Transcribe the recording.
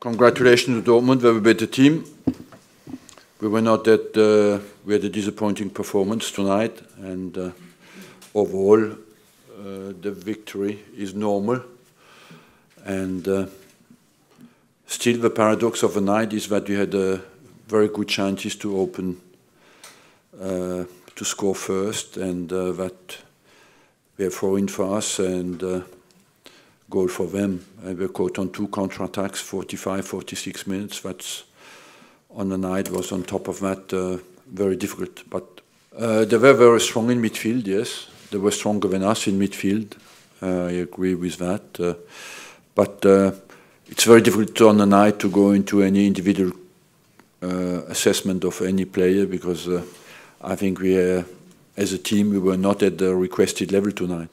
Congratulations to Dortmund, very better team. We were not that, uh, we had a disappointing performance tonight, and uh, overall, uh, the victory is normal. And uh, still, the paradox of the night is that we had a very good chances to open, uh, to score first, and uh, that we have throw in for us and goal for them. we were caught on two counter-attacks, 45, 46 minutes. That's on the night was on top of that uh, very difficult. But uh, they were very strong in midfield, yes. They were stronger than us in midfield. Uh, I agree with that. Uh, but uh, it's very difficult on the night to go into any individual uh, assessment of any player because I think we, as a team, we were not at the requested level tonight.